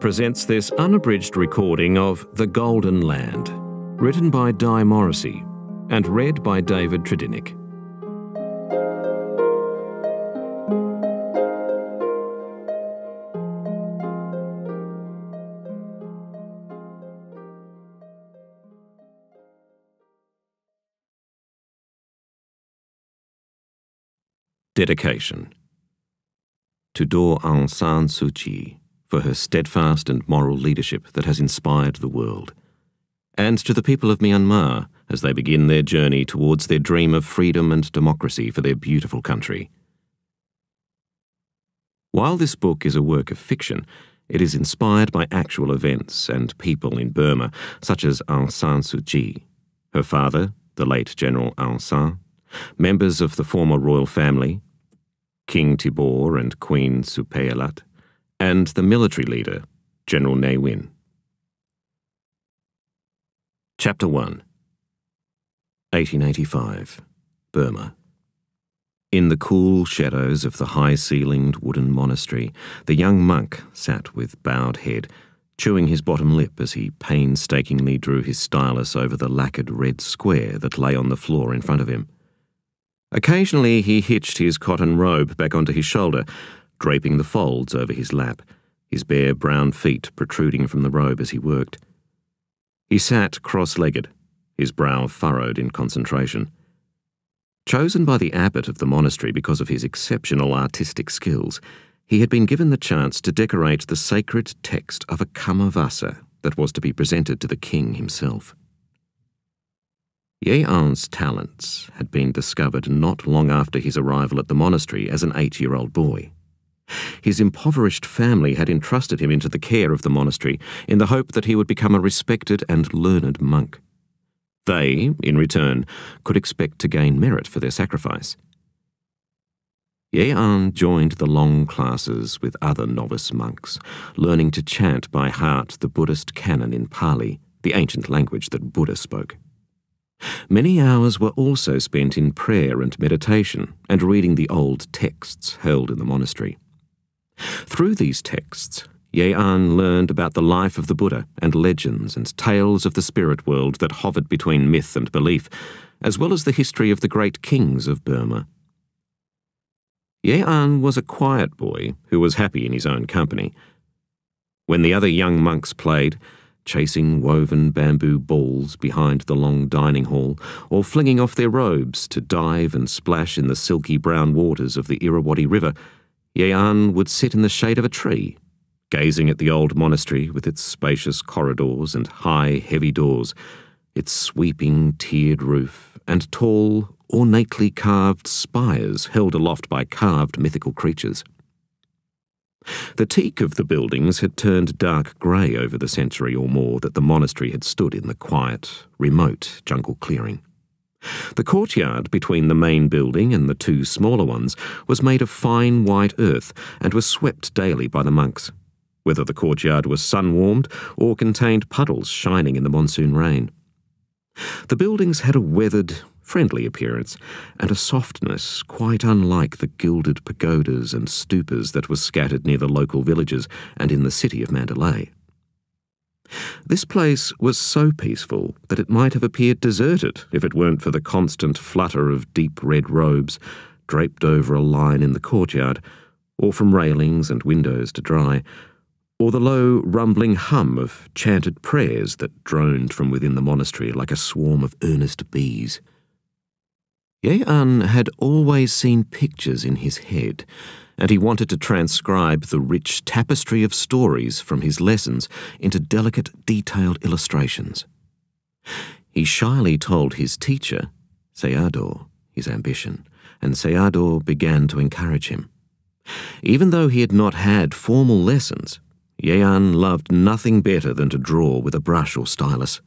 Presents this unabridged recording of The Golden Land, written by Di Morrissey and read by David Tredinnick. Dedication to Daw Aung San Suu Kyi for her steadfast and moral leadership that has inspired the world, and to the people of Myanmar as they begin their journey towards their dream of freedom and democracy for their beautiful country. While this book is a work of fiction, it is inspired by actual events and people in Burma, such as Aung San Suu Kyi, her father, the late General Aung San, members of the former royal family, King Thibaw and Queen Supayalat, and the military leader, General Ne Win. Chapter 1 1885 Burma In the cool shadows of the high-ceilinged wooden monastery, the young monk sat with bowed head, chewing his bottom lip as he painstakingly drew his stylus over the lacquered red square that lay on the floor in front of him. Occasionally he hitched his cotton robe back onto his shoulder, draping the folds over his lap, his bare brown feet protruding from the robe as he worked. He sat cross-legged, his brow furrowed in concentration. Chosen by the abbot of the monastery because of his exceptional artistic skills, he had been given the chance to decorate the sacred text of a Kamavasa that was to be presented to the king himself. Ye An's talents had been discovered not long after his arrival at the monastery as an eight-year-old boy. His impoverished family had entrusted him into the care of the monastery in the hope that he would become a respected and learned monk. They, in return, could expect to gain merit for their sacrifice. Ye An joined the long classes with other novice monks, learning to chant by heart the Buddhist canon in Pali, the ancient language that Buddha spoke. Many hours were also spent in prayer and meditation and reading the old texts held in the monastery. Through these texts, Ye An learned about the life of the Buddha and legends and tales of the spirit world that hovered between myth and belief, as well as the history of the great kings of Burma. Ye An was a quiet boy who was happy in his own company. When the other young monks played, chasing woven bamboo balls behind the long dining hall, or flinging off their robes to dive and splash in the silky brown waters of the Irrawaddy River, Ye An would sit in the shade of a tree, gazing at the old monastery with its spacious corridors and high, heavy doors, its sweeping, tiered roof, and tall, ornately carved spires held aloft by carved mythical creatures. The teak of the buildings had turned dark grey over the century or more that the monastery had stood in the quiet, remote jungle clearing. The courtyard between the main building and the two smaller ones was made of fine white earth and was swept daily by the monks, whether the courtyard was sun-warmed or contained puddles shining in the monsoon rain. The buildings had a weathered, friendly appearance, and a softness quite unlike the gilded pagodas and stupas that were scattered near the local villages and in the city of Mandalay. This place was so peaceful that it might have appeared deserted if it weren't for the constant flutter of deep red robes draped over a line in the courtyard, or from railings and windows to dry, or the low, rumbling hum of chanted prayers that droned from within the monastery like a swarm of earnest bees. Ye An had always seen pictures in his head, and he wanted to transcribe the rich tapestry of stories from his lessons into delicate, detailed illustrations. He shyly told his teacher, Sayadaw, his ambition, and Sayadaw began to encourage him. Even though he had not had formal lessons, Ye An loved nothing better than to draw with a brush or stylus.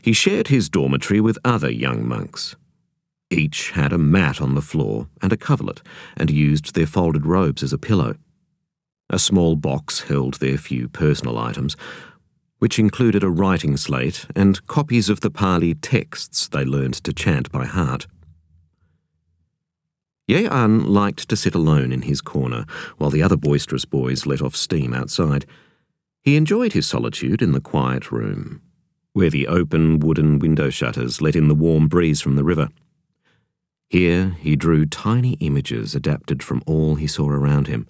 He shared his dormitory with other young monks. Each had a mat on the floor and a coverlet, and used their folded robes as a pillow. A small box held their few personal items, which included a writing slate and copies of the Pali texts they learned to chant by heart. Yean liked to sit alone in his corner while the other boisterous boys let off steam outside. He enjoyed his solitude in the quiet room, where the open wooden window shutters let in the warm breeze from the river. Here he drew tiny images adapted from all he saw around him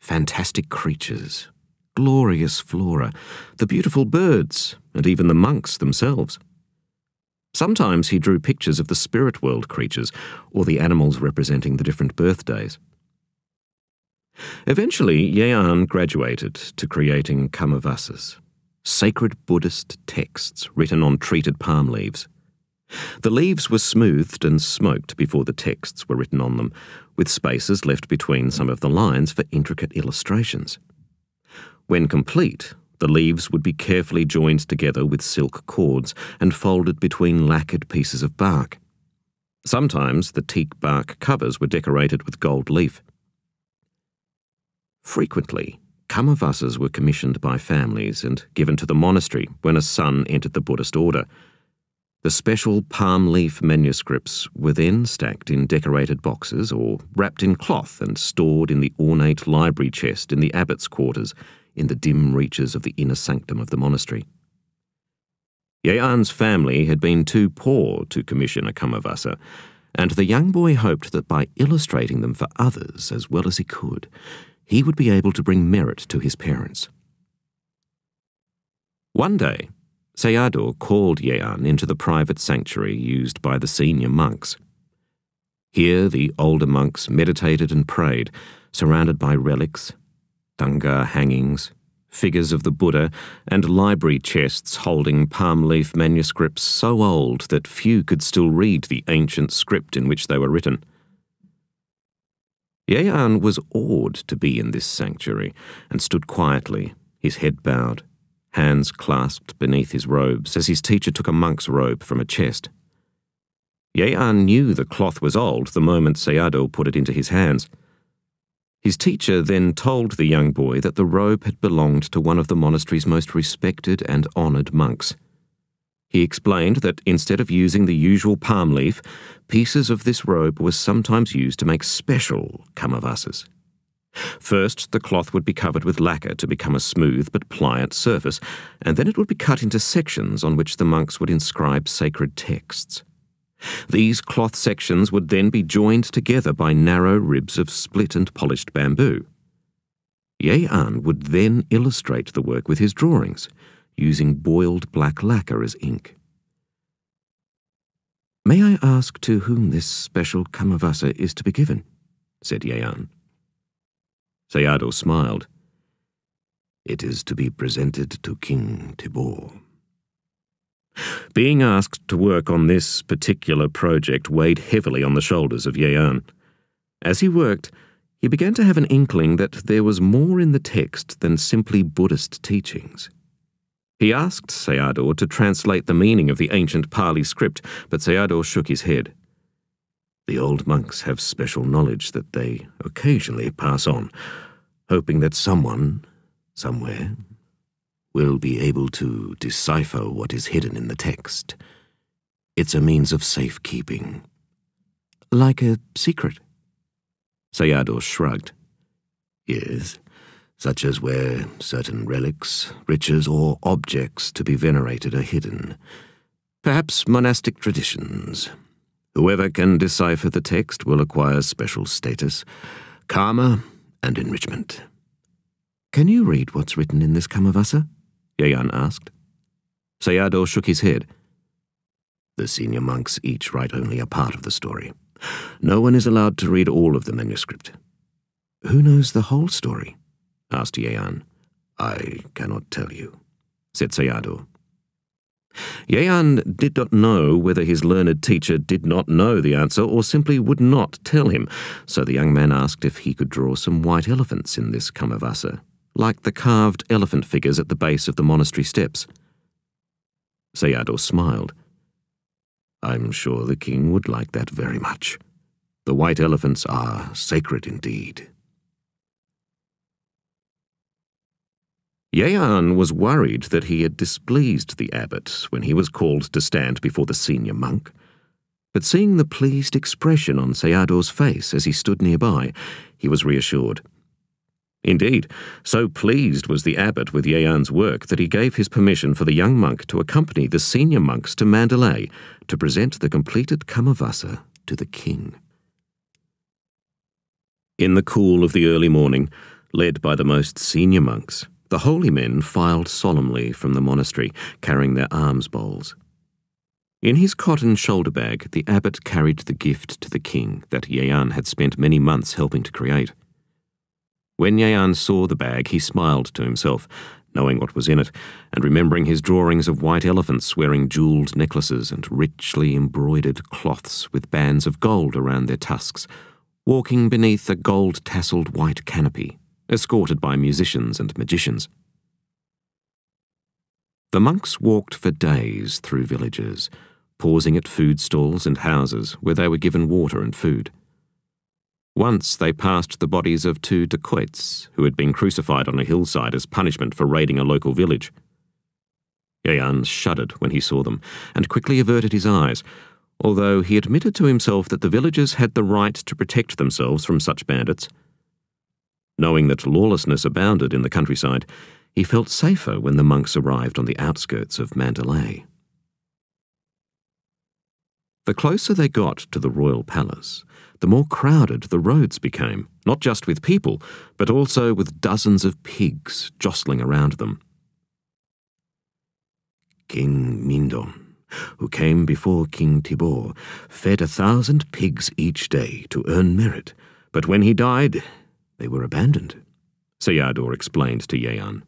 fantastic creatures, glorious flora, the beautiful birds, and even the monks themselves. Sometimes he drew pictures of the spirit world creatures or the animals representing the different birthdays. Eventually, Yean graduated to creating kamavasas, sacred Buddhist texts written on treated palm leaves. The leaves were smoothed and smoked before the texts were written on them, with spaces left between some of the lines for intricate illustrations. When complete, the leaves would be carefully joined together with silk cords and folded between lacquered pieces of bark. Sometimes the teak bark covers were decorated with gold leaf. Frequently, kamavasas were commissioned by families and given to the monastery when a son entered the Buddhist order. The special palm leaf manuscripts were then stacked in decorated boxes or wrapped in cloth and stored in the ornate library chest in the abbot's quarters in the dim reaches of the inner sanctum of the monastery. Yean's family had been too poor to commission a kamavasa, and the young boy hoped that by illustrating them for others as well as he could, he would be able to bring merit to his parents. One day, Sayadaw called Yean into the private sanctuary used by the senior monks. Here the older monks meditated and prayed, surrounded by relics, Thangka hangings, figures of the Buddha, and library chests holding palm leaf manuscripts so old that few could still read the ancient script in which they were written. Yean was awed to be in this sanctuary and stood quietly, his head bowed, hands clasped beneath his robes as his teacher took a monk's robe from a chest. Yean knew the cloth was old the moment Sayadaw put it into his hands. His teacher then told the young boy that the robe had belonged to one of the monastery's most respected and honoured monks. He explained that instead of using the usual palm leaf, pieces of this robe were sometimes used to make special kamavasas. First, the cloth would be covered with lacquer to become a smooth but pliant surface, and then it would be cut into sections on which the monks would inscribe sacred texts. These cloth sections would then be joined together by narrow ribs of split and polished bamboo. Yean would then illustrate the work with his drawings, using boiled black lacquer as ink. May I ask to whom this special kamavasa is to be given? said Yean. Sayadaw smiled. It is to be presented to King Thibaw. Being asked to work on this particular project weighed heavily on the shoulders of Yean. As he worked, he began to have an inkling that there was more in the text than simply Buddhist teachings. He asked Sayadaw to translate the meaning of the ancient Pali script, but Sayadaw shook his head. The old monks have special knowledge that they occasionally pass on, hoping that someone, somewhere, will be able to decipher what is hidden in the text. It's a means of safekeeping. Like a secret. Sayadaw shrugged. Yes, such as where certain relics, riches, or objects to be venerated are hidden. Perhaps monastic traditions. Whoever can decipher the text will acquire special status, karma, and enrichment. Can you read what's written in this Kamavasa? Yean asked. Sayadaw shook his head. The senior monks each write only a part of the story. No one is allowed to read all of the manuscript. Who knows the whole story? asked Yean. I cannot tell you, said Sayadaw. Yean did not know whether his learned teacher did not know the answer or simply would not tell him, so the young man asked if he could draw some white elephants in this kamavasa like the carved elephant figures at the base of the monastery steps. Sayadaw smiled. I'm sure the king would like that very much. The white elephants are sacred indeed. Yean was worried that he had displeased the abbot when he was called to stand before the senior monk. But seeing the pleased expression on Sayadaw's face as he stood nearby, he was reassured. Indeed, so pleased was the abbot with Yean's work that he gave his permission for the young monk to accompany the senior monks to Mandalay to present the completed Kamavasa to the king. In the cool of the early morning, led by the most senior monks, the holy men filed solemnly from the monastery, carrying their alms bowls. In his cotton shoulder bag, the abbot carried the gift to the king that Yean had spent many months helping to create. When Yean saw the bag, he smiled to himself, knowing what was in it, and remembering his drawings of white elephants wearing jewelled necklaces and richly embroidered cloths with bands of gold around their tusks, walking beneath a gold tasselled white canopy, escorted by musicians and magicians. The monks walked for days through villages, pausing at food stalls and houses where they were given water and food. Once they passed the bodies of two dacoits who had been crucified on a hillside as punishment for raiding a local village. Yean shuddered when he saw them and quickly averted his eyes, although he admitted to himself that the villagers had the right to protect themselves from such bandits. Knowing that lawlessness abounded in the countryside, he felt safer when the monks arrived on the outskirts of Mandalay. The closer they got to the royal palace, the more crowded the roads became, not just with people, but also with dozens of pigs jostling around them. King Mindon, who came before King Thibaw, fed a thousand pigs each day to earn merit, but when he died, they were abandoned, Sayadaw explained to Yean.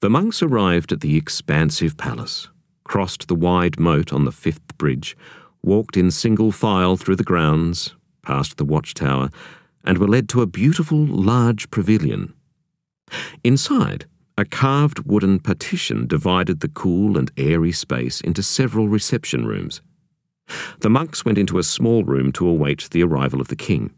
The monks arrived at the expansive palace, crossed the wide moat on the fifth bridge, walked in single file through the grounds, past the watchtower, and were led to a beautiful large pavilion. Inside, a carved wooden partition divided the cool and airy space into several reception rooms. The monks went into a small room to await the arrival of the king.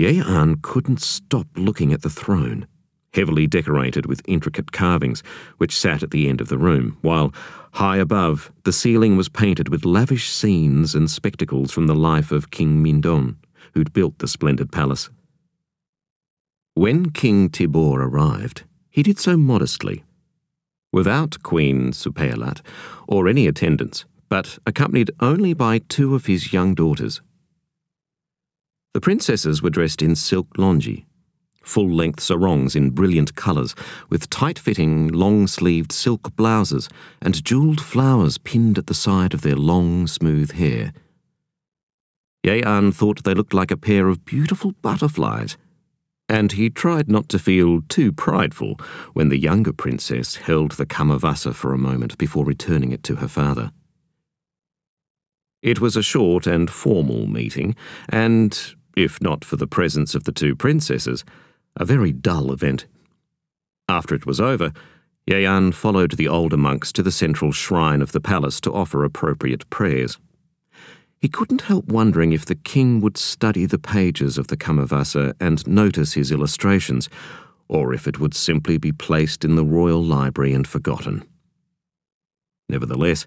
Yean couldn't stop looking at the throne heavily decorated with intricate carvings, which sat at the end of the room, while, high above, the ceiling was painted with lavish scenes and spectacles from the life of King Mindon, who'd built the splendid palace. When King Thibaw arrived, he did so modestly, without Queen Supayalat or any attendants, but accompanied only by two of his young daughters. The princesses were dressed in silk longi, full length sarongs in brilliant colours, with tight fitting, long sleeved silk blouses and jewelled flowers pinned at the side of their long, smooth hair. Yean thought they looked like a pair of beautiful butterflies, and he tried not to feel too prideful when the younger princess held the kamavasa for a moment before returning it to her father. It was a short and formal meeting, and, if not for the presence of the two princesses, a very dull event. After it was over, Yean followed the older monks to the central shrine of the palace to offer appropriate prayers. He couldn't help wondering if the king would study the pages of the Kamavasa and notice his illustrations, or if it would simply be placed in the royal library and forgotten. Nevertheless,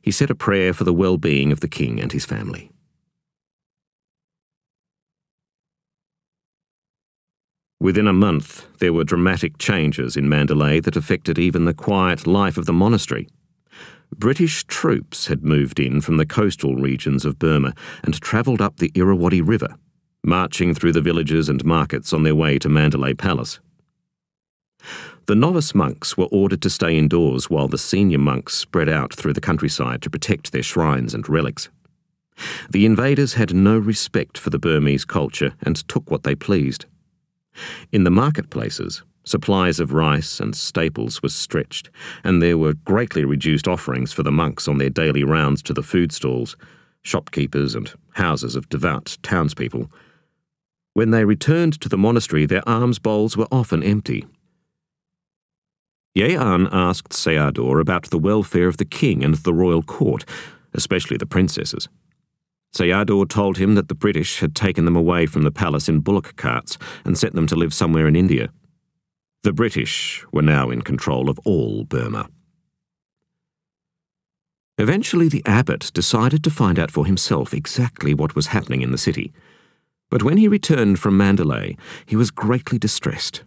he said a prayer for the well-being of the king and his family. Within a month, there were dramatic changes in Mandalay that affected even the quiet life of the monastery. British troops had moved in from the coastal regions of Burma and travelled up the Irrawaddy River, marching through the villages and markets on their way to Mandalay Palace. The novice monks were ordered to stay indoors while the senior monks spread out through the countryside to protect their shrines and relics. The invaders had no respect for the Burmese culture and took what they pleased. In the marketplaces, supplies of rice and staples were stretched, and there were greatly reduced offerings for the monks on their daily rounds to the food stalls, shopkeepers, and houses of devout townspeople. When they returned to the monastery, their alms bowls were often empty. Yean asked Sayadaw about the welfare of the king and the royal court, especially the princesses. Sayadaw told him that the British had taken them away from the palace in bullock carts and sent them to live somewhere in India. The British were now in control of all Burma. Eventually, the abbot decided to find out for himself exactly what was happening in the city. But when he returned from Mandalay, he was greatly distressed.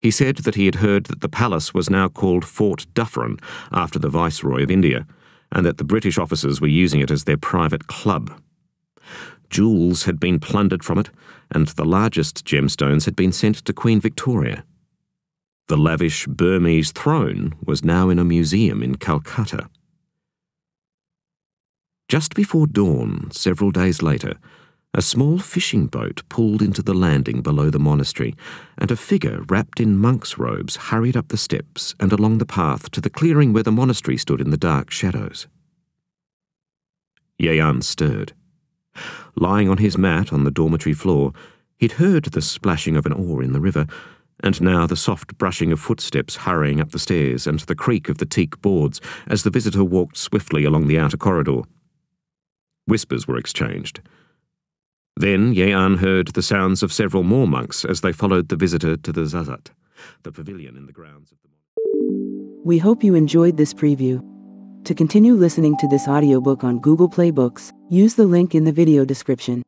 He said that he had heard that the palace was now called Fort Dufferin after the Viceroy of India, and that the British officers were using it as their private club. Jewels had been plundered from it, and the largest gemstones had been sent to Queen Victoria. The lavish Burmese throne was now in a museum in Calcutta. Just before dawn, several days later, a small fishing boat pulled into the landing below the monastery, and a figure wrapped in monk's robes hurried up the steps and along the path to the clearing where the monastery stood in the dark shadows. Yeyan stirred. Lying on his mat on the dormitory floor, he'd heard the splashing of an oar in the river, and now the soft brushing of footsteps hurrying up the stairs and the creak of the teak boards as the visitor walked swiftly along the outer corridor. Whispers were exchanged. Then Ye'an heard the sounds of several more monks as they followed the visitor to the Zazat, the pavilion in the grounds of the. We hope you enjoyed this preview. To continue listening to this audiobook on Google Play Books, use the link in the video description.